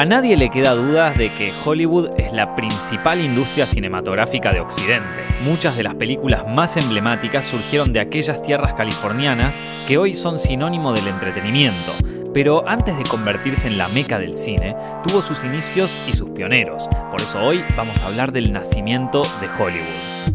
A nadie le queda dudas de que Hollywood es la principal industria cinematográfica de Occidente. Muchas de las películas más emblemáticas surgieron de aquellas tierras californianas que hoy son sinónimo del entretenimiento. Pero antes de convertirse en la meca del cine, tuvo sus inicios y sus pioneros. Por eso hoy vamos a hablar del nacimiento de Hollywood.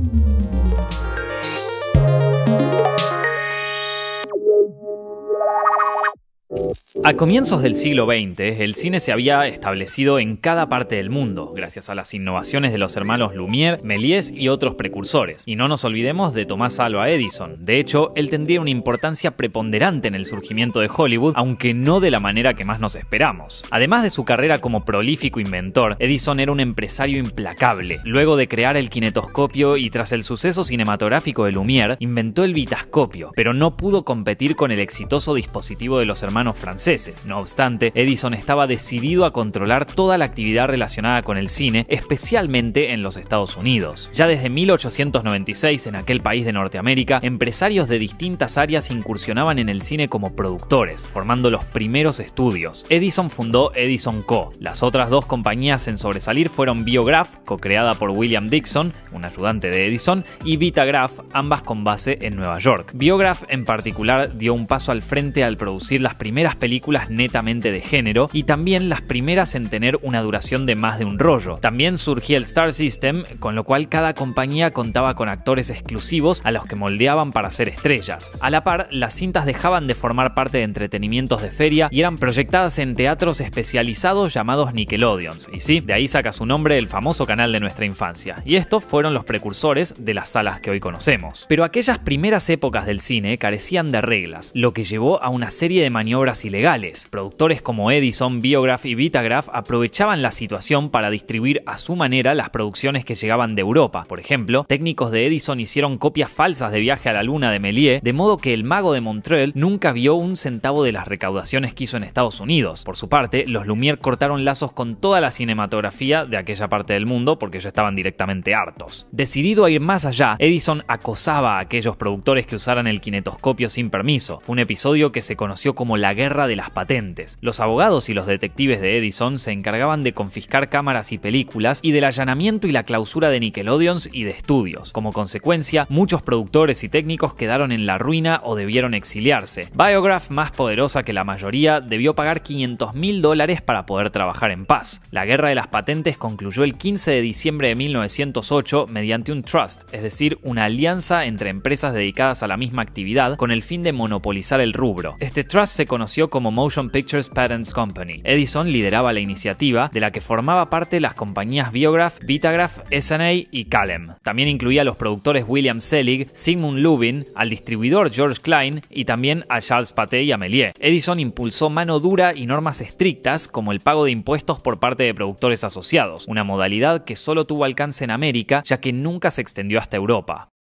A comienzos del siglo XX, el cine se había establecido en cada parte del mundo, gracias a las innovaciones de los hermanos Lumière, Méliès y otros precursores. Y no nos olvidemos de Tomás Alva Edison. De hecho, él tendría una importancia preponderante en el surgimiento de Hollywood, aunque no de la manera que más nos esperamos. Además de su carrera como prolífico inventor, Edison era un empresario implacable. Luego de crear el kinetoscopio y tras el suceso cinematográfico de Lumière, inventó el vitascopio, pero no pudo competir con el exitoso dispositivo de los hermanos franceses no obstante, Edison estaba decidido a controlar toda la actividad relacionada con el cine, especialmente en los Estados Unidos. Ya desde 1896, en aquel país de Norteamérica, empresarios de distintas áreas incursionaban en el cine como productores, formando los primeros estudios. Edison fundó Edison Co. Las otras dos compañías en sobresalir fueron Biograph, co-creada por William Dixon, un ayudante de Edison, y Vitagraph, ambas con base en Nueva York. Biograph en particular dio un paso al frente al producir las primeras películas netamente de género y también las primeras en tener una duración de más de un rollo. También surgía el Star System, con lo cual cada compañía contaba con actores exclusivos a los que moldeaban para ser estrellas. A la par, las cintas dejaban de formar parte de entretenimientos de feria y eran proyectadas en teatros especializados llamados Nickelodeons. Y sí, de ahí saca su nombre el famoso canal de nuestra infancia. Y estos fueron los precursores de las salas que hoy conocemos. Pero aquellas primeras épocas del cine carecían de reglas, lo que llevó a una serie de maniobras ilegales Productores como Edison, Biograph y Vitagraph aprovechaban la situación para distribuir a su manera las producciones que llegaban de Europa. Por ejemplo, técnicos de Edison hicieron copias falsas de Viaje a la Luna de Méliès, de modo que el mago de Montreal nunca vio un centavo de las recaudaciones que hizo en Estados Unidos. Por su parte, los Lumière cortaron lazos con toda la cinematografía de aquella parte del mundo porque ya estaban directamente hartos. Decidido a ir más allá, Edison acosaba a aquellos productores que usaran el kinetoscopio sin permiso. Fue un episodio que se conoció como la Guerra de las patentes. Los abogados y los detectives de Edison se encargaban de confiscar cámaras y películas y del allanamiento y la clausura de Nickelodeons y de estudios. Como consecuencia, muchos productores y técnicos quedaron en la ruina o debieron exiliarse. Biograph, más poderosa que la mayoría, debió pagar 500 mil dólares para poder trabajar en paz. La guerra de las patentes concluyó el 15 de diciembre de 1908 mediante un trust, es decir, una alianza entre empresas dedicadas a la misma actividad con el fin de monopolizar el rubro. Este trust se conoció como Motion Pictures Patents Company. Edison lideraba la iniciativa, de la que formaba parte las compañías Biograph, Vitagraph, SNA y Calem. También incluía a los productores William Selig, Sigmund Lubin, al distribuidor George Klein y también a Charles Pathé y a Méliès. Edison impulsó mano dura y normas estrictas como el pago de impuestos por parte de productores asociados, una modalidad que solo tuvo alcance en América ya que nunca se extendió hasta Europa.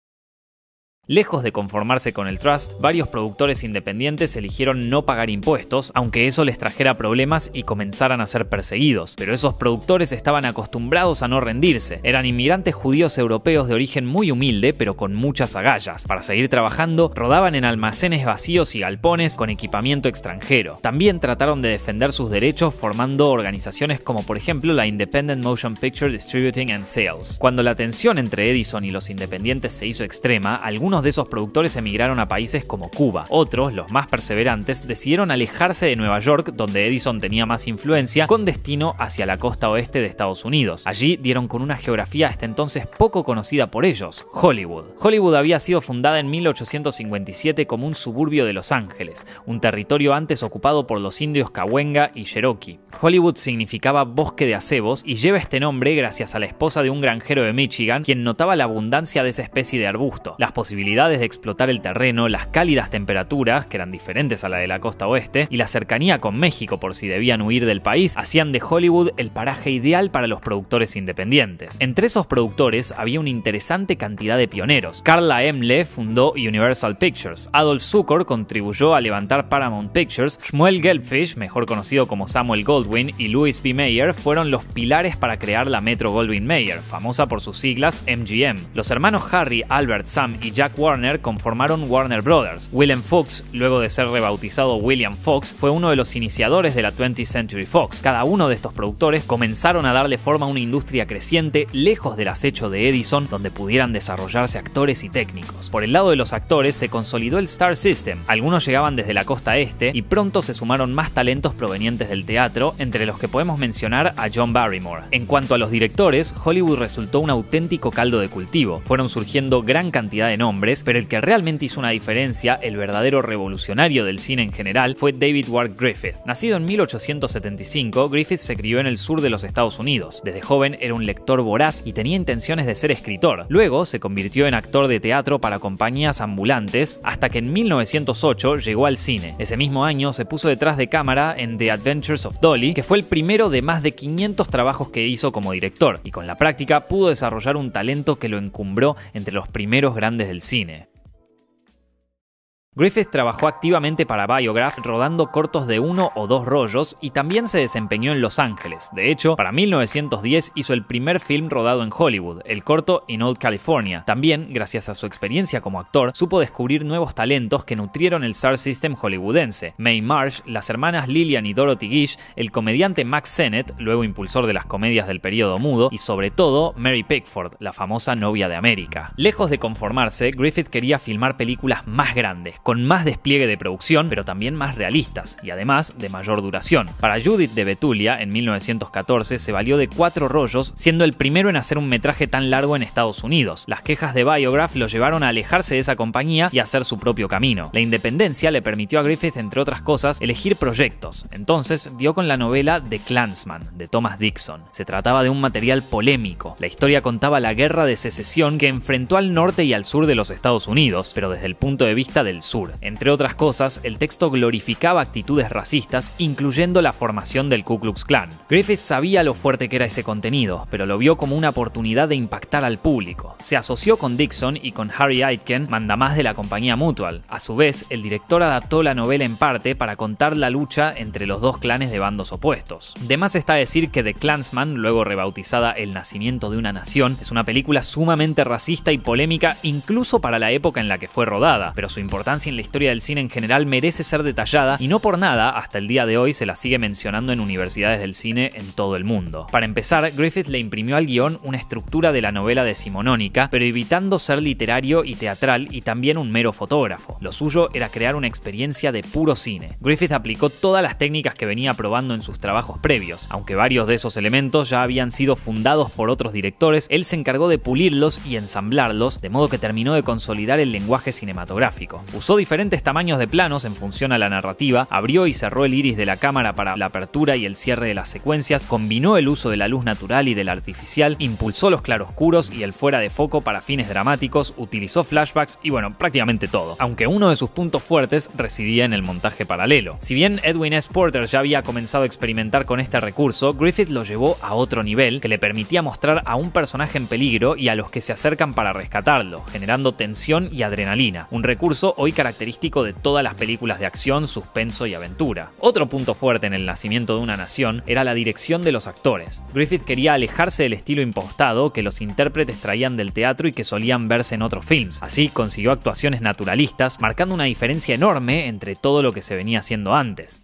Lejos de conformarse con el trust, varios productores independientes eligieron no pagar impuestos, aunque eso les trajera problemas y comenzaran a ser perseguidos. Pero esos productores estaban acostumbrados a no rendirse. Eran inmigrantes judíos europeos de origen muy humilde, pero con muchas agallas. Para seguir trabajando, rodaban en almacenes vacíos y galpones con equipamiento extranjero. También trataron de defender sus derechos formando organizaciones como por ejemplo la Independent Motion Picture Distributing and Sales. Cuando la tensión entre Edison y los independientes se hizo extrema, algunos de esos productores emigraron a países como Cuba. Otros, los más perseverantes, decidieron alejarse de Nueva York, donde Edison tenía más influencia, con destino hacia la costa oeste de Estados Unidos. Allí dieron con una geografía hasta entonces poco conocida por ellos, Hollywood. Hollywood había sido fundada en 1857 como un suburbio de Los Ángeles, un territorio antes ocupado por los indios Cahuenga y Cherokee. Hollywood significaba bosque de acebos y lleva este nombre gracias a la esposa de un granjero de Michigan, quien notaba la abundancia de esa especie de arbusto, las posibilidades de explotar el terreno, las cálidas temperaturas, que eran diferentes a la de la costa oeste, y la cercanía con México por si debían huir del país, hacían de Hollywood el paraje ideal para los productores independientes. Entre esos productores había una interesante cantidad de pioneros. Carla Emle fundó Universal Pictures, Adolf Zukor contribuyó a levantar Paramount Pictures, Shmuel Gelbfish, mejor conocido como Samuel Goldwyn, y Louis B. Mayer fueron los pilares para crear la Metro Goldwyn Mayer, famosa por sus siglas MGM. Los hermanos Harry, Albert, Sam y Jack Warner conformaron Warner Brothers. William Fox, luego de ser rebautizado William Fox, fue uno de los iniciadores de la 20th Century Fox. Cada uno de estos productores comenzaron a darle forma a una industria creciente lejos del acecho de Edison, donde pudieran desarrollarse actores y técnicos. Por el lado de los actores se consolidó el Star System. Algunos llegaban desde la costa este y pronto se sumaron más talentos provenientes del teatro, entre los que podemos mencionar a John Barrymore. En cuanto a los directores, Hollywood resultó un auténtico caldo de cultivo. Fueron surgiendo gran cantidad de nombres, pero el que realmente hizo una diferencia, el verdadero revolucionario del cine en general, fue David Ward Griffith. Nacido en 1875, Griffith se crió en el sur de los Estados Unidos. Desde joven era un lector voraz y tenía intenciones de ser escritor. Luego se convirtió en actor de teatro para compañías ambulantes hasta que en 1908 llegó al cine. Ese mismo año se puso detrás de cámara en The Adventures of Dolly, que fue el primero de más de 500 trabajos que hizo como director, y con la práctica pudo desarrollar un talento que lo encumbró entre los primeros grandes del cine. cine. Griffith trabajó activamente para Biograph rodando cortos de uno o dos rollos y también se desempeñó en Los Ángeles. De hecho, para 1910 hizo el primer film rodado en Hollywood, el corto In Old California. También, gracias a su experiencia como actor, supo descubrir nuevos talentos que nutrieron el Star System hollywoodense. Mae Marsh, las hermanas Lillian y Dorothy Gish, el comediante Max Sennett, luego impulsor de las comedias del periodo mudo, y sobre todo Mary Pickford, la famosa novia de América. Lejos de conformarse, Griffith quería filmar películas más grandes, con más despliegue de producción, pero también más realistas, y además de mayor duración. Para Judith de Betulia, en 1914, se valió de cuatro rollos, siendo el primero en hacer un metraje tan largo en Estados Unidos. Las quejas de Biograph lo llevaron a alejarse de esa compañía y hacer su propio camino. La independencia le permitió a Griffith, entre otras cosas, elegir proyectos. Entonces dio con la novela The Clansman, de Thomas Dixon. Se trataba de un material polémico. La historia contaba la guerra de secesión que enfrentó al norte y al sur de los Estados Unidos, pero desde el punto de vista del sur. Entre otras cosas, el texto glorificaba actitudes racistas, incluyendo la formación del Ku Klux Klan. Griffith sabía lo fuerte que era ese contenido, pero lo vio como una oportunidad de impactar al público. Se asoció con Dixon y con Harry Aitken, mandamás de la compañía Mutual. A su vez, el director adaptó la novela en parte para contar la lucha entre los dos clanes de bandos opuestos. De más está decir que The Clansman, luego rebautizada El nacimiento de una nación, es una película sumamente racista y polémica incluso para la época en la que fue rodada, pero su importancia en la historia del cine en general merece ser detallada y no por nada, hasta el día de hoy se la sigue mencionando en universidades del cine en todo el mundo. Para empezar, Griffith le imprimió al guion una estructura de la novela decimonónica, pero evitando ser literario y teatral y también un mero fotógrafo. Lo suyo era crear una experiencia de puro cine. Griffith aplicó todas las técnicas que venía probando en sus trabajos previos, aunque varios de esos elementos ya habían sido fundados por otros directores, él se encargó de pulirlos y ensamblarlos, de modo que terminó de consolidar el lenguaje cinematográfico. Usó diferentes tamaños de planos en función a la narrativa, abrió y cerró el iris de la cámara para la apertura y el cierre de las secuencias, combinó el uso de la luz natural y del artificial, impulsó los claroscuros y el fuera de foco para fines dramáticos, utilizó flashbacks y bueno, prácticamente todo. Aunque uno de sus puntos fuertes residía en el montaje paralelo. Si bien Edwin S. Porter ya había comenzado a experimentar con este recurso, Griffith lo llevó a otro nivel que le permitía mostrar a un personaje en peligro y a los que se acercan para rescatarlo, generando tensión y adrenalina, un recurso hoy característico de todas las películas de acción, suspenso y aventura. Otro punto fuerte en el nacimiento de una nación era la dirección de los actores. Griffith quería alejarse del estilo impostado que los intérpretes traían del teatro y que solían verse en otros films. Así consiguió actuaciones naturalistas, marcando una diferencia enorme entre todo lo que se venía haciendo antes.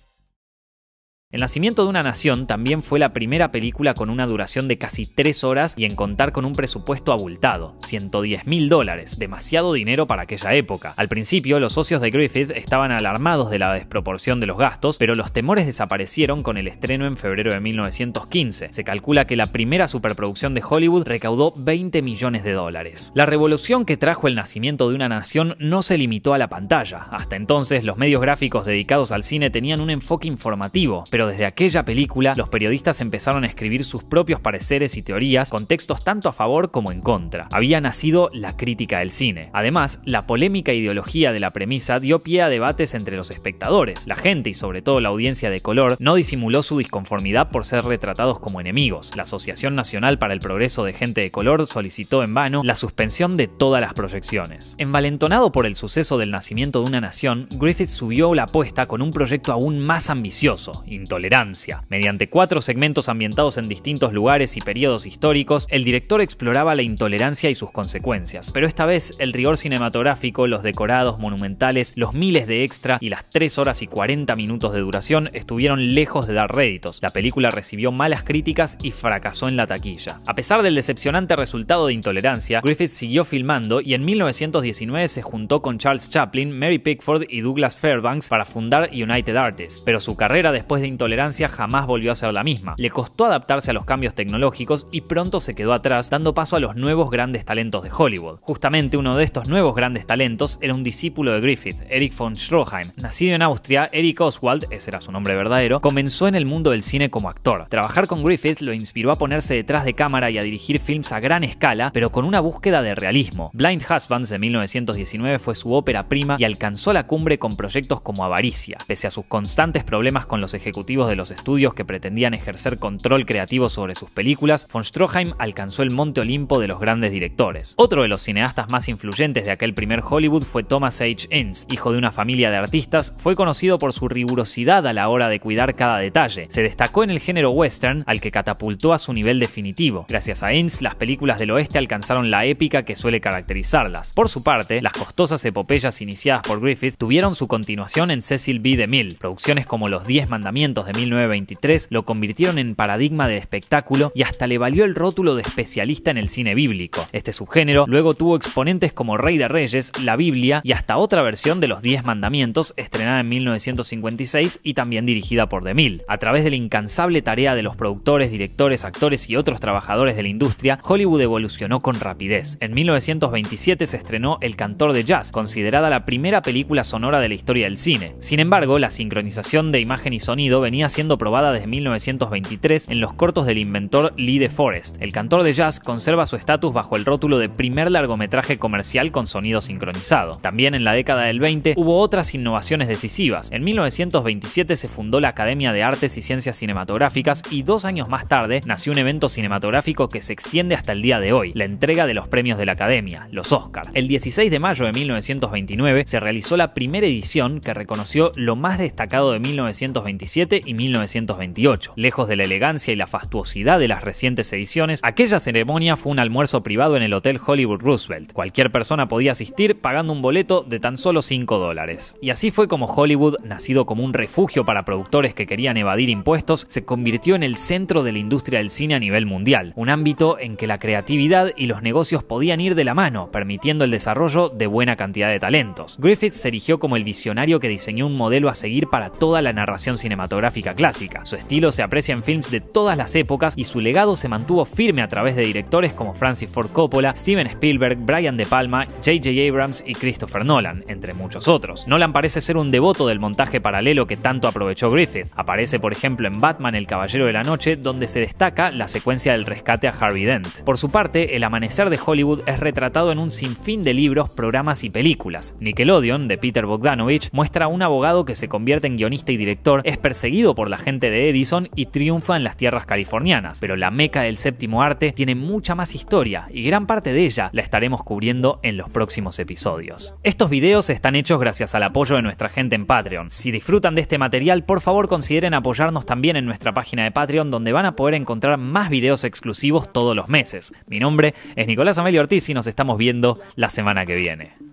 El nacimiento de una nación también fue la primera película con una duración de casi 3 horas y en contar con un presupuesto abultado, 110 mil dólares, demasiado dinero para aquella época. Al principio, los socios de Griffith estaban alarmados de la desproporción de los gastos, pero los temores desaparecieron con el estreno en febrero de 1915. Se calcula que la primera superproducción de Hollywood recaudó 20 millones de dólares. La revolución que trajo el nacimiento de una nación no se limitó a la pantalla. Hasta entonces, los medios gráficos dedicados al cine tenían un enfoque informativo, desde aquella película los periodistas empezaron a escribir sus propios pareceres y teorías con textos tanto a favor como en contra. Había nacido la crítica del cine. Además, la polémica ideología de la premisa dio pie a debates entre los espectadores. La gente y sobre todo la audiencia de color no disimuló su disconformidad por ser retratados como enemigos. La Asociación Nacional para el Progreso de Gente de Color solicitó en vano la suspensión de todas las proyecciones. Envalentonado por el suceso del nacimiento de una nación, Griffith subió la apuesta con un proyecto aún más ambicioso, intolerancia. Mediante cuatro segmentos ambientados en distintos lugares y periodos históricos, el director exploraba la intolerancia y sus consecuencias. Pero esta vez el rigor cinematográfico, los decorados monumentales, los miles de extra y las 3 horas y 40 minutos de duración estuvieron lejos de dar réditos. La película recibió malas críticas y fracasó en la taquilla. A pesar del decepcionante resultado de Intolerancia, Griffith siguió filmando y en 1919 se juntó con Charles Chaplin, Mary Pickford y Douglas Fairbanks para fundar United Artists. Pero su carrera después de Intolerancia jamás volvió a ser la misma. Le costó adaptarse a los cambios tecnológicos y pronto se quedó atrás, dando paso a los nuevos grandes talentos de Hollywood. Justamente uno de estos nuevos grandes talentos era un discípulo de Griffith, Eric von Stroheim. Nacido en Austria, Eric Oswald, ese era su nombre verdadero, comenzó en el mundo del cine como actor. Trabajar con Griffith lo inspiró a ponerse detrás de cámara y a dirigir films a gran escala, pero con una búsqueda de realismo. Blind Husbands de 1919 fue su ópera prima y alcanzó la cumbre con proyectos como Avaricia. Pese a sus constantes problemas con los ejecutivos de los estudios que pretendían ejercer control creativo sobre sus películas, von Stroheim alcanzó el monte Olimpo de los grandes directores. Otro de los cineastas más influyentes de aquel primer Hollywood fue Thomas H. Ince, hijo de una familia de artistas, fue conocido por su rigurosidad a la hora de cuidar cada detalle. Se destacó en el género western, al que catapultó a su nivel definitivo. Gracias a Ince, las películas del oeste alcanzaron la épica que suele caracterizarlas. Por su parte, las costosas epopeyas iniciadas por Griffith tuvieron su continuación en Cecil B. DeMille. Producciones como Los Diez Mandamientos de 1923 lo convirtieron en paradigma de espectáculo y hasta le valió el rótulo de especialista en el cine bíblico. Este subgénero luego tuvo exponentes como Rey de Reyes, La Biblia y hasta otra versión de Los Diez Mandamientos estrenada en 1956 y también dirigida por DeMille. A través de la incansable tarea de los productores, directores, actores y otros trabajadores de la industria, Hollywood evolucionó con rapidez. En 1927 se estrenó El Cantor de Jazz, considerada la primera película sonora de la historia del cine. Sin embargo, la sincronización de imagen y sonido venía siendo probada desde 1923 en los cortos del inventor Lee de Forest. El Cantor de Jazz conserva su estatus bajo el rótulo de primer largometraje comercial con sonido sincronizado. También en la década del 20 hubo otras innovaciones decisivas. En 1927 se fundó la Academia de Artes y Ciencias Cinematográficas y dos años más tarde nació un evento cinematográfico que se extiende hasta el día de hoy, la entrega de los premios de la Academia, los Oscar. El 16 de mayo de 1929 se realizó la primera edición que reconoció lo más destacado de 1927 y 1928. Lejos de la elegancia y la fastuosidad de las recientes ediciones, aquella ceremonia fue un almuerzo privado en el Hotel Hollywood Roosevelt. Cualquier persona podía asistir pagando un boleto de tan solo 5 dólares. Y así fue como Hollywood, nacido como un refugio para productores que querían evadir impuestos, se convirtió en el centro de la industria del cine a nivel mundial, un ámbito en que la creatividad y los negocios podían ir de la mano, permitiendo el desarrollo de buena cantidad de talentos. Griffith se erigió como el visionario que diseñó un modelo a seguir para toda la narración cinematográfica clásica. Su estilo se aprecia en films de todas las épocas y su legado se mantuvo firme a través de directores como Francis Ford Coppola, Steven Spielberg, Brian De Palma, J.J. Abrams y Christopher Nolan, entre muchos otros. Nolan parece ser un devoto del montaje paralelo que tanto aprovechó Griffith. Aparece, por ejemplo, en Batman El Caballero de la Noche, donde se destaca la secuencia del rescate a Harvey Dent. Por su parte, el amanecer de Hollywood es retratado en un sinfín de libros, programas y películas. Nickelodeon, de Peter Bogdanovich, muestra a un abogado que se convierte en guionista y director, es perseguido por la gente de Edison y triunfa en las tierras californianas. Pero la meca del séptimo arte tiene mucha más historia y gran parte de ella la estaremos cubriendo en los próximos episodios. Estos videos están hechos gracias al apoyo de nuestra gente en Patreon. Si disfrutan de este material, por favor consideren apoyarnos también en nuestra página de Patreon donde van a poder encontrar más videos exclusivos todos los meses. Mi nombre es Nicolás Amelio Ortiz y nos estamos viendo la semana que viene.